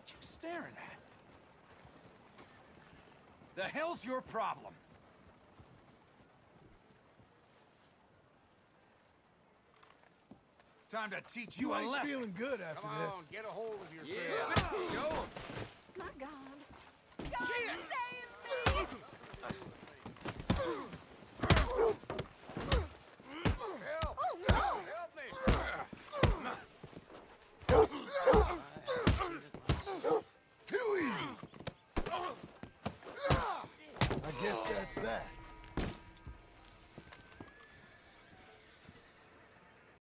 What you staring at? The hell's your problem? Time to teach you, You a ain't lesson. feeling good after Come this. on, get a hold of yourself. Yeah, I guess that's that.